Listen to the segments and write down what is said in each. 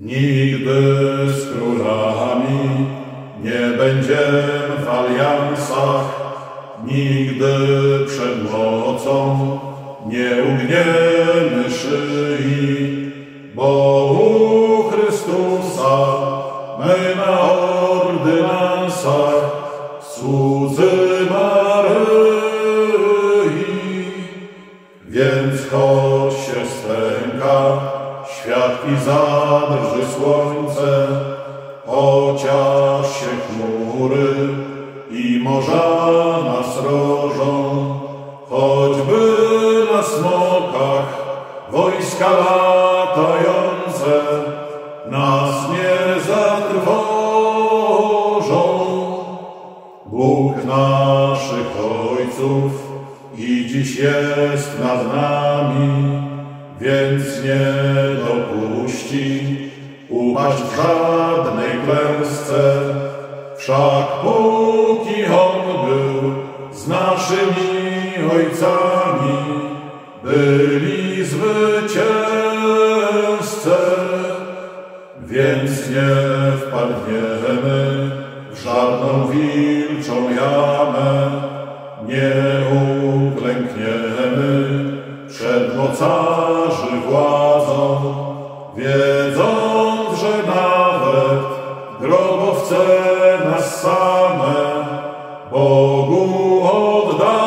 Nigdy z królami nie będziemy w aliansach, nigdy przed mocą nie ugniemy szyi, bo u Chrystusa my na ordynansach słudzy Maryi. Więc choć się stęka, świat i zadrży słońce, chociaż się chmury i morza nas rożą, choćby na smokach wojska latające nas nie zatrwożą. Bóg naszych ojców i dziś jest nad nami, więc nie dopuści upaść w żadnej klęsce. Wszak póki On był z naszymi ojcami, byli zwycięzcy, więc nie wpadniemy w żadną wilczą jamę, nie wiedząc, że nawet grobowce nas same Bogu oddadzą.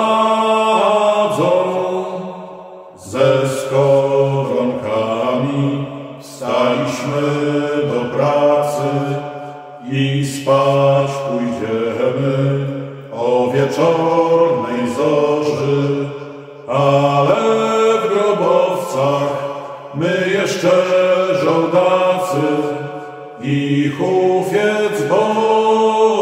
Ze skowronkami staliśmy do pracy i spać pójdziemy o wieczornej my jeszcze żołdacy i hufiec Boży,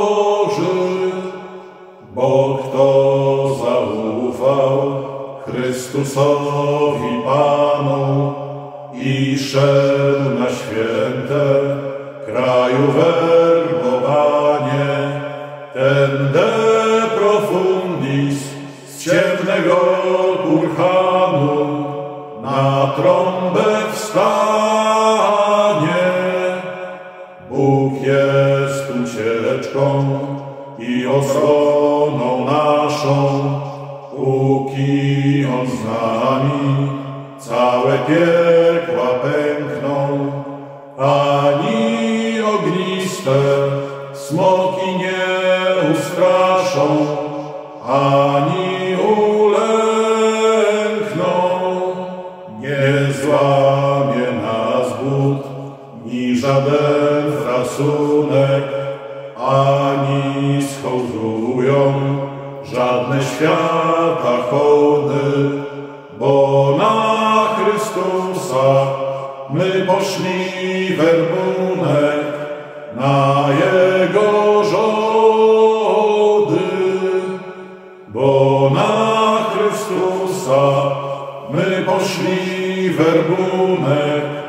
bo kto zaufał Chrystusowi Panu i szedł na święte kraju na trąbę wstanie. Bóg jest ucieczką i osłoną naszą, póki On z nami całe piekła pękną, ani ogniste smoki nie ustraszą, ani żaden frasunek, ani schołdują żadne świata hołdy, bo na Chrystusa my poszli werbunek na Jego żody, bo na Chrystusa my poszli werbunek